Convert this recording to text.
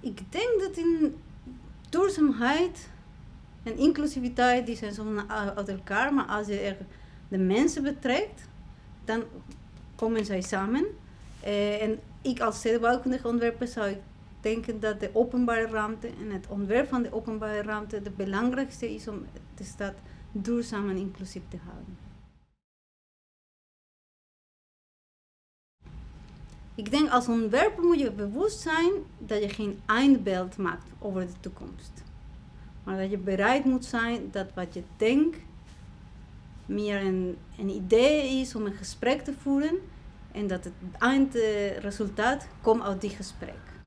ik denk dat in duurzaamheid en inclusiviteit, die zijn soms uit elkaar, maar als je er de mensen betrekt, dan komen zij samen. Eh, en ik als stedenbouwkundige ontwerper zou ik denken dat de openbare ruimte en het ontwerp van de openbare ruimte het belangrijkste is om de stad duurzaam en inclusief te houden. Ik denk als ontwerper moet je bewust zijn dat je geen eindbeeld maakt over de toekomst. Maar dat je bereid moet zijn dat wat je denkt meer een, een idee is om een gesprek te voeren en dat het eindresultaat komt uit die gesprek.